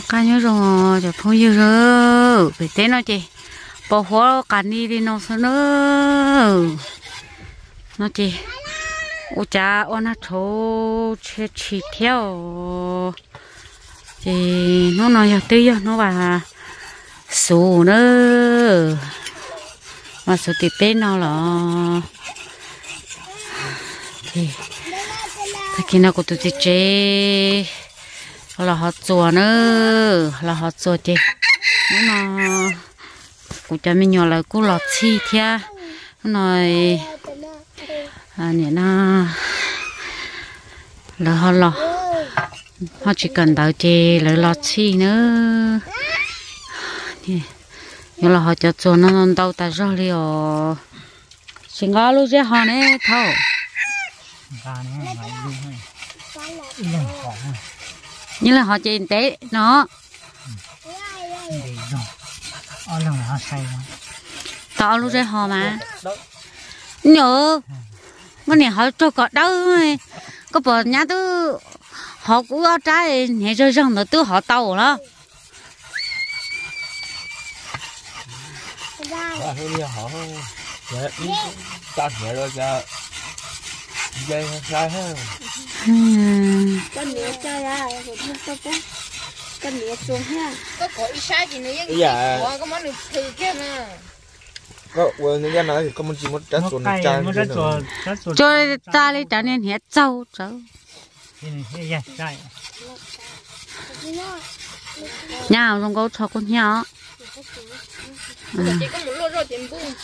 nó cá nhớ rồi cho phong yêu rồi bị té nó chị bỏ hoa cả đi đi nó sao nữa nó chị ô cha ô nó thô chết chỉ theo chị nó nói giờ tư nó bà số nữa mà số thì bên nó là thì khi nào cũng tụi chị là họ chùa nữa. Là họ chùa chị. Nó cụ cha mình nhỏ là cụ lọt chi thia. Nói à nè, nó là họ lọ họ chỉ cần đào chị là lọt chi nữa. Thì nhưng là họ cho chùa nó đâu ta rồi liệu xin ngó lúc giờ họ nè thâu như là họ chỉ tế nó tao lúc đấy họ mà nhớ cái này họ cho có đâu có bỏ nhà tư họ cũng ở trái nhà rồi rằng nó tư họ tàu đó Dạ, dây sai ha con nhớ chơi à rồi nó có cái con nhớ xuống ha. Có có ít sai gì nữa dạ có món được thử kia mà. Có quên người dân nói thì có một chỉ một trái chuột trái cho ta lấy trả nên hết trâu trâu. Nhà không có cho con nhỏ. Có bung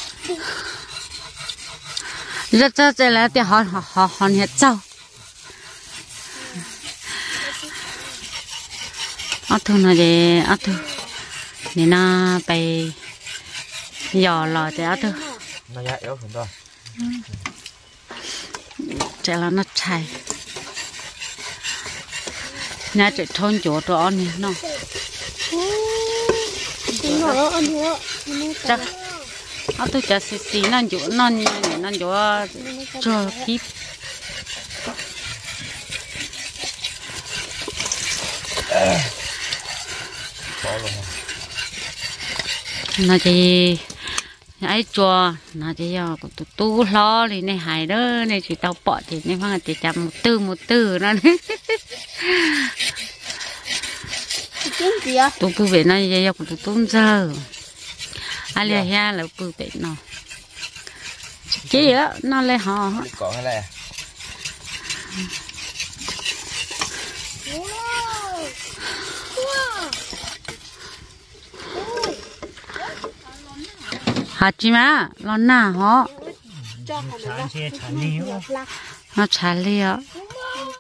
rất rất là thì họ họ họ hết trâu ở thôn này thì ở thôn thì nó bay giò lò thì ở thôn nó dạ yếu không đâu chạy là nó chạy nhà chạy thôn chỗ ăn này nó. Chắc. Ở tôi chả xí xí nó chỗ nó nó chỗ cho kíp nó chỉ ấy chùa nó chỉ giờ tu tu lo thì này hại đó này chỉ tao bỏ thì này phong chỉ chậm một từ một từ nó tu bự về nó giờ cũng tu tu giờ. Ai lấy ha là bự về nó. Chỉ á nó lấy họ còn cái này hả chị má lo nà họ nó chả liều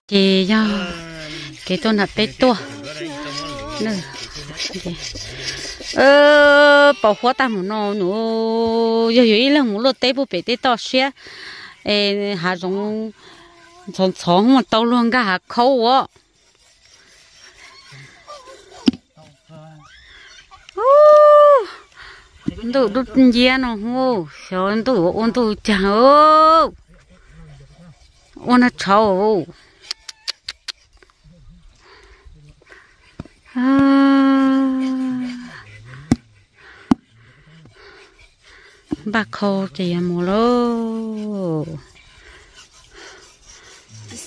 chị do cái tôi là tết tua nè ờ bảo hóa ta muốn nó nó giờ giờ là muốn lô tết bố bé tết to xe ê hà giống giống giống mà tao luôn cả hà khâu á đồ đút gì nó hô sao đồ ôn chẳng ô ôn nó cháu bà khô chị mua lô.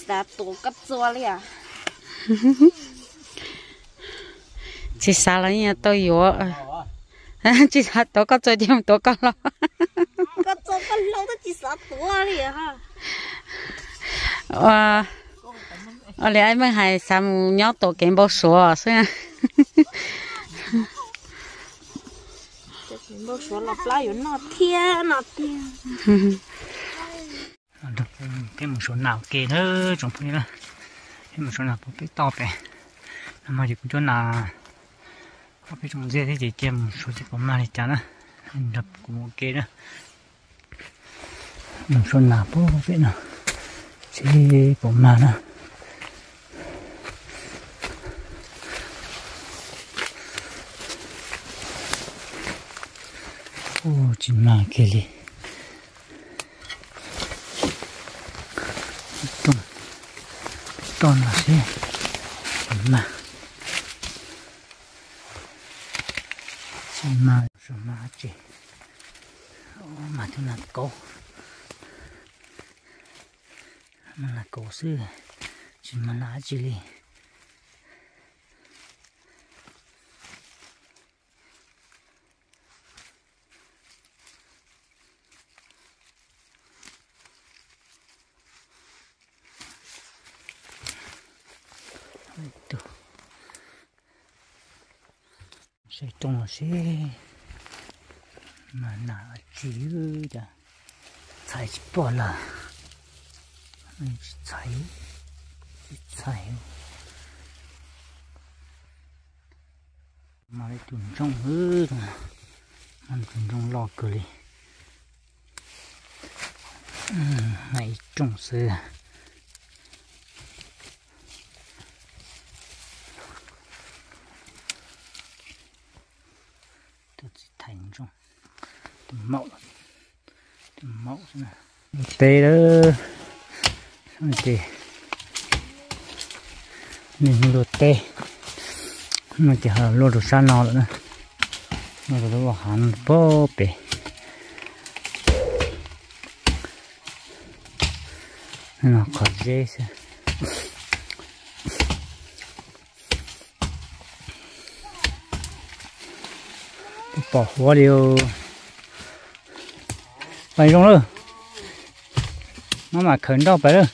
Sa tổ cấp chua đi à? Chị sao lại nhà tôi yếu chị sao tôi có chơi điểm tôi có lo. Có chua có lâu đó chỉ sa tổ đi ha. Ờ ở đây anh mới hay xăm nhóc tổ kiến bao số xưa bao số là lá yếu nó thiên nó thiên cái một số nào kề nữa trong phía đó cái một số nào có cái to bé mà chỉ cũng chỗ nào có cái trong dê thì chỉ kiếm một số chỉ có mà thì chán á đập cũng ok đó một số nào bố biết nào chỉ có mà nữa ô chỉ mà kia đi tung ton là thế mà chỉ mà số mà chỉ Ô, mà thế là cổ mà là cổ sư chỉ mà là chỉ đi. Ito. sẽ trông là sẽ mà nà chỉ ra chạy bỏ là mình chỉ chạy chỉ chạy mà lại tuần trong hư rồi ăn tuần trong lo cười ừ, này trông xưa tôi chỉ thành trong. Từng mẫu. Từng mẫu thế này tê đó xong mình lột tê. Mà chỉ hở lột được xa nó nữa. Nó rồi nó hẳn bó bể nó khó dễ sao bỏ hoa liều bay rong rồi nó mà khẩn đâu phải rồi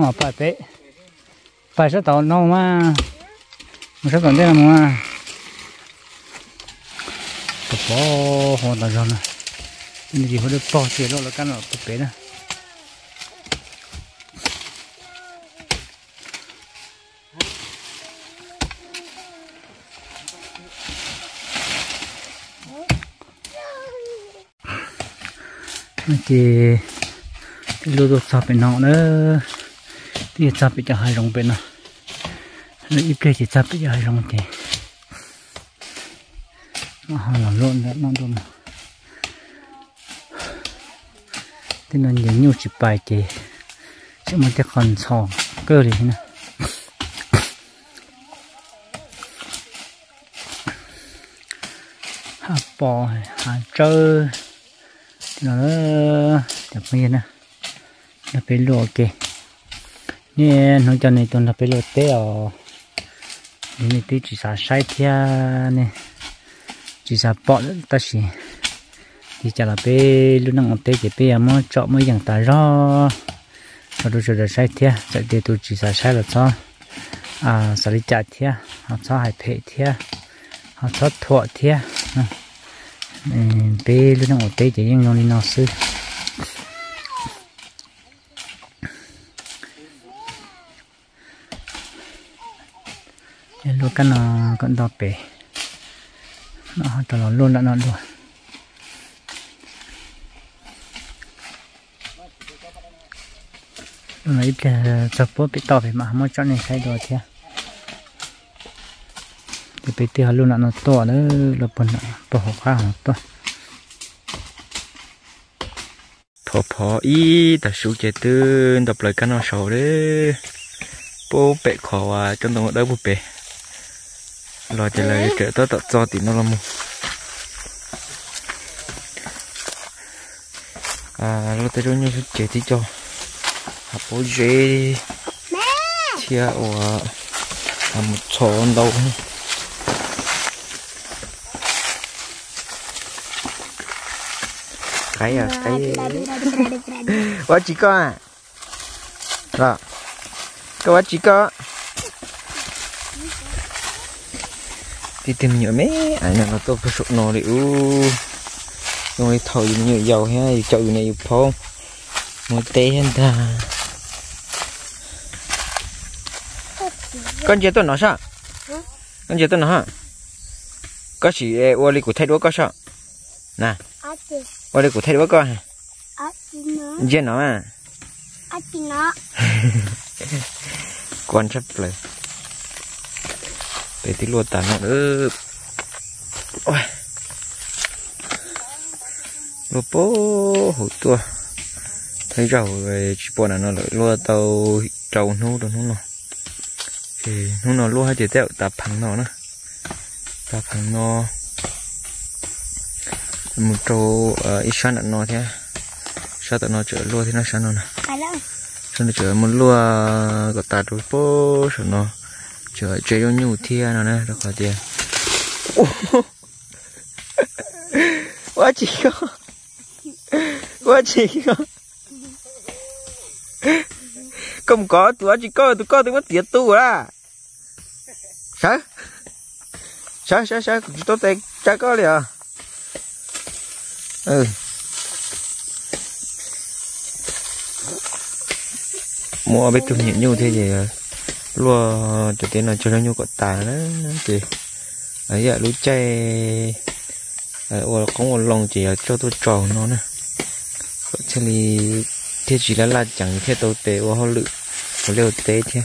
mà phải bé phải sẽ tao nâu mà. Mình sẽ còn đây là mà. Bó hoa là rồi nè nhưng gì phải được bỏ tiền đó là cái nào bé nè. Thì thì lô tô sập bên nọ nữa thì sập bị cho hai rồng bên nọ nó ít cái chỉ sập bị cho hai rồng thì. Nó hàng là lộn đó nó luôn thì nó nhiều nhiều chỉ bài thì chứ mà cái con sò cơ thì nè hà bò hà trơ. Nó đẹp như nè nó phải lùa kì nè nó cho này tuần là phải lột té ở nên tí chỉ xả sai thia nè chỉ xả bỏ ta chỉ thì chả là bé lúc nào té thì bé mà chọn mấy dạng ta rõ và đôi chút là sai thia chạy để tôi chỉ xả sai là cho à xả đi chạy thia học cho hải phê thia học cho thọ thia bé lúc nào té thì những nó đi nó sư lúc cái nó còn đọc bé nó cho nó luôn đã nó luôn. Lúc này cái chụp bố bị to phải mà không cho nên sai đồ thế. Thì bị tiêu luôn là nó to đó là bận bỏ học khá học to. Phò phò ý ta số chế tư đập lại cái nó sầu đấy. Bố bẹ khó à trong đó đỡ bố bẹ rồi trở lại trở tới tận cho thì nó là một. À nó tới đâu như chế thì cho. Học bố dễ chia ở à một chỗ đâu? Cái à cái quá chỉ có à. Rồi. Cái quá chỉ có đi tìm nhựa mấy anh nào tôi phải sụp nó đi u rồi thầu nhựa dầu ha chậu này phong một tê hen ta. Con chơi tôi nó sao? Con chơi tôi nó hả? Có chỉ ô li của thay đũa có sao? Nè. Ô li của thay đũa có hả? Chơi nó. À? Con chấp lời để tí luôn tàn nó nữa ôi. Lô bố hủ tua. Thấy rau rồi chỉ bỏ nó lại lúa tàu trâu nú rồi nú nó thì nú nó lúa hay chỉ tẹo tập phẳng nó nữa. Tập phẳng nó một trâu ít sáng nó thế. Sao tụi nó chở lúa thì nó sáng nó nè. Sao nó chở một lúa có ta đôi bố sao nó trời chơi cho nhiều thia nó nè được khỏi tiền quá chị có quá chị có không có, tụi chỉ có tụi có tụi mất tiền tu ra sao sao sao sao tôi tiền cha có liền. Ừ. Mua biết chung nhịn nhu thế gì lúa cho tiền là cho nó nhu có tà đó chị ấy giờ lúa chay ở có một lòng chỉ cho tôi trò nó nè. Thế thì thế chỉ là là chẳng thế đâu tế và họ lự họ liều tế thế.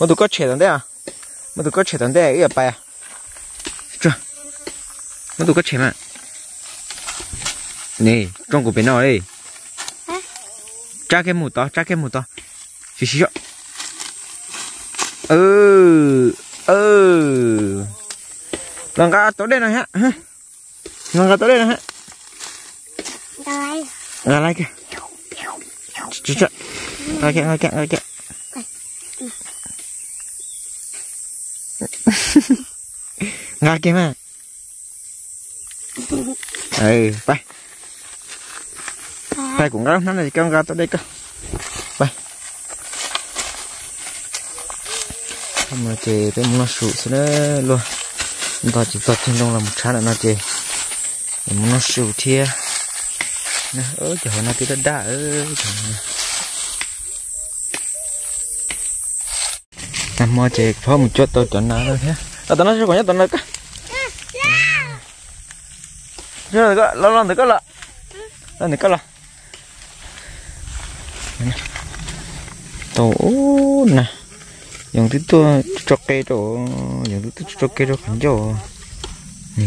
Mà tụi có trẻ đằng đấy à? Mà tụi có trẻ đằng đấy cái bài à? Chưa mà tụi có trẻ mà. Nè trong của bên nào đây? Cha cái mù to cha cái mù to. Xí xí ừ ừ. Lần cả tối đây này hả? Lần cả tối đây này hả? Rồi. Ngà lại kìa. Chú chú Lại kìa, lại kìa, lại kìa. Ngà kìa mà. Ừ, bay Bay cũng ra, nó này con ra tới đây cơ Không mà chè cái nó sụ sẽ đó luôn. Ta chỉ tập trên đông là một trái là nó chè Nó sụ thia nè ơ chờ nó tí đã ơ nằm mò chè phó một chút, tôi chọn nào thôi nhé. À tao nói cho còn nhớ tao nói cái. Rồi cái lâu lâu được cái là lâu được cái là tổ, nè dùng thứ tôi cho cây đó, dùng thứ cho cây đó khẩn cho nè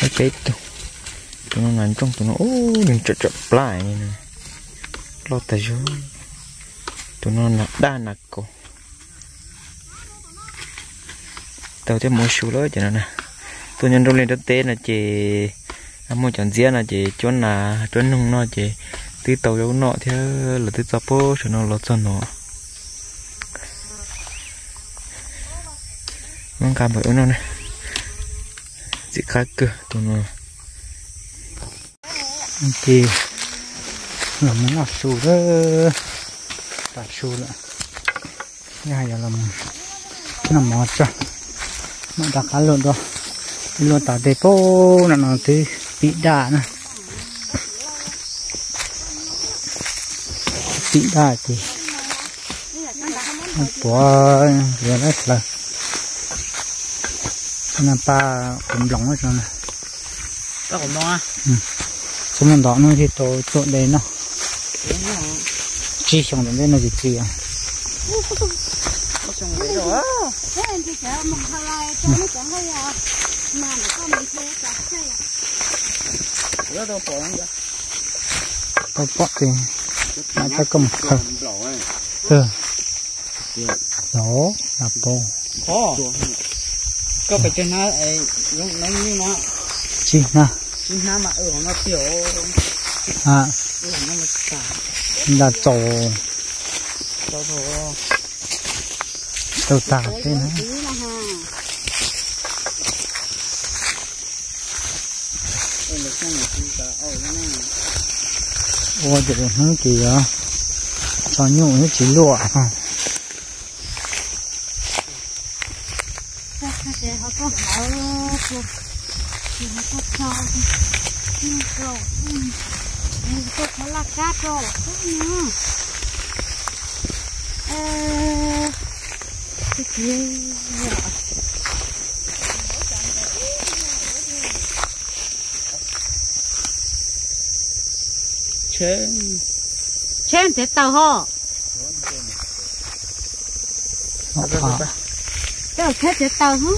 cái cây đó, tụi nó nằm trong tụi nó ô đừng chậm chậm lại nè lo tay chứ tụi nó nặng đa nặng cổ tao thấy mua số lớn cho nó nè tôi nhân trong lên đất tế là chị, mua chọn dĩa là chị chốn là chốn nung nó chị tí tàu dấu nọ theo là tí tàu po cho nó lót chân nó mang vâng, cảm ơn nó này. Chỉ khác cơ tụi nó vâng, thì là muốn học sù đó. Đặt sù nữa nhà giờ làm nó mò cho mà đặt cá lộn đó luôn tạt để po là nó thì bị đạn nè bị đá thì. Bỏ giờ đấy là nên ba cũng lỏng hết rồi nè có còn mò cho nên đó nó thì tôi trộn đây nó. Chi xong đến đây nó gì chi à Thế anh chị hai lai cho nó chẳng hay à. Mà nó có bỏ ừ phải cho nó ấy nó nó như nó. Chi nè chứ nó mà ở nó tiểu à. Ở nó mà cả. Là tổ. Cho thôi tổ tả thế này. hướng kìa cho nhụ nó chỉ lụa à Chắc là sẽ họ có bảo cuộc. Thì họ có cho. Nhưng rồi. Nhưng có có là cá rồi. Không nhá. Chén chén thế tàu ho tàu chén thế tàu hú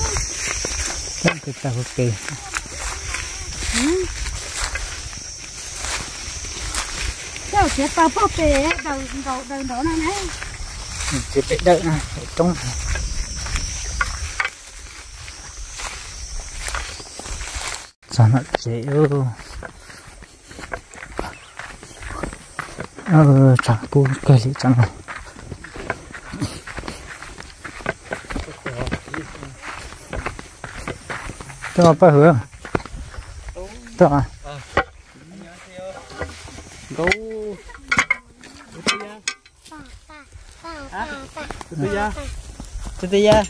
chén Thế tàu ta ok Đâu chết tao bóp bể đầu đầu đầu đó này này. chỉ bị đợi này trong sao nó dễ ơ ờ chẳng cô cái gì chẳng này cho bà hứa. Cho à gấu giờ. Thế thì ya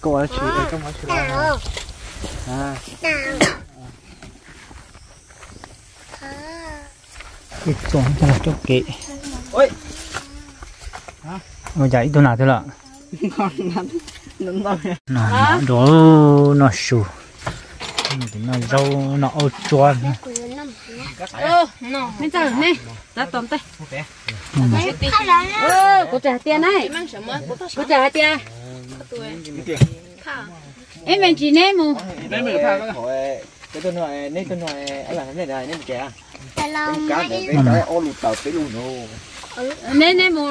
Cô ở chị ở trong ở chị Nào. À cái chỗ cho là chỗ kệ ôi ôi chạy tôi nào thế lạ nó đó nó sù thì nó rau nó ô chuan nó mới giờ này đã tóm tay có trả tiền này có trả tiền em mình chỉ ném mù ném mù thang cái tôi nói ném tôi nói anh là ném này này ném kìa Cá đi. cái cái ô lụt tàu tới luôn rồi Nè nè mù.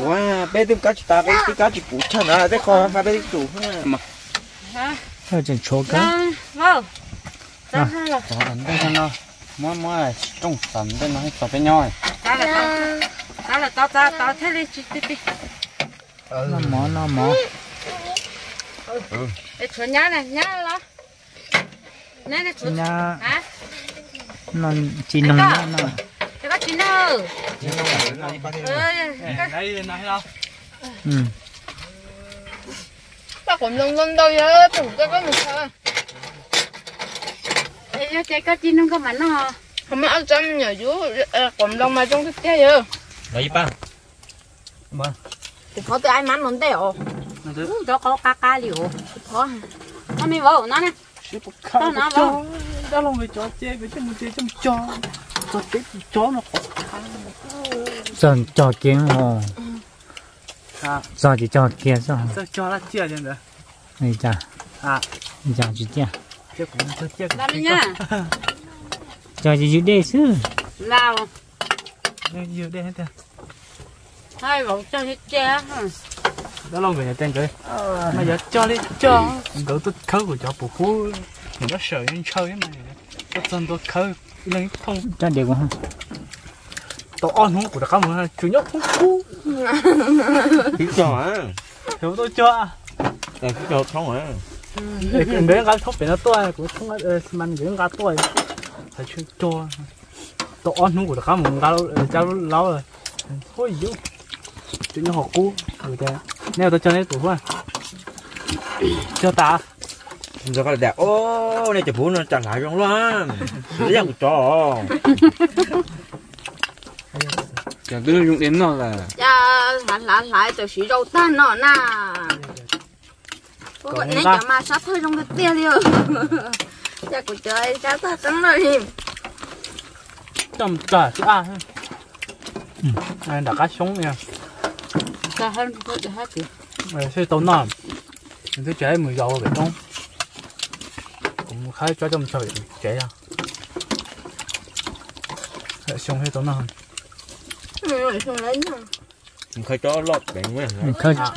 Wow, bé tìm cá chỉ ta cái cái cá chỉ củ chân à, cái con pha bé củ mà thôi cái vào. Ra ra là, đó ấn đây cho nó mua mua trong sẵn đây nó cho cái nhoi ra là tao. Ra là tao tao tao thế đi, đi đi. nó mó nó mó Để chuột nhá này, nhá lo nó nó chín nó nó nó có chín nơ đấy nó hay đâu ừ. Bác cũng lông đâu vậy tủ cho có một thơ nó cái cái chín không có mảnh nó không có trăm nhờ à, chú cũng đông mà trong cái thế vậy đấy ba. Ba. Thì có tự ai mắn muốn đeo nó có cá cá liu có. Nó mới vỡ nó nè. Tao nó vào. đó là về chó chơi về trong chơi trong chó. Chó chết chó nó khó dần chó kiến hồ giờ chỉ chó kia sao cho nó chia lên đấy này chả À. giờ chỉ chia Chia cũng cho chia Làm nha. giờ chỉ giữ đây chứ. Lao. nhiều đây hết Hai vòng cho hết che. Đó là về tên cái mà giờ cho đi cho. Đỡ tôi khâu của cho bố phú mình nó sợ những chơi mà. Tôi chân tôi khâu lên thông. Cho đều không tôi ăn không của các bạn chủ nhất không phú Biết cho á, hiểu tôi cho. Là biết cho không á. nếu gái thóc biển nó tôi cũng không ờ mà nếu gái tôi phải chơi cho. Tôi ăn không của các bạn gái cháu lâu rồi. Thôi dữ chủ nhất học cũ rồi thế nè tôi cho nên củ quá. Cho ta giờ có là đẹp. Ô nè chụp phú nó chẳng lại trong lắm. Lấy ra cho chẳng cứ dùng đến nó là dạ lại lại lại tôi xí rau tan nó nè có nên cả mà sắp thôi trong cái tia đi. Dạ của trời sắp thật lắm rồi. Chồng trời chứ à anh đã cá sống nha ta hết hết hết kìa mày sẽ tốn nằm mình thấy trẻ mười dầu vậy không cũng khá cho trong trời trẻ à lại xong hết tốn nằm mình khơi cho lọt bé nguyên mình khơi dạ.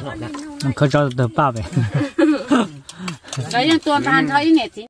mình khơi cho được ba bé đấy tôi ăn thấy nghe gì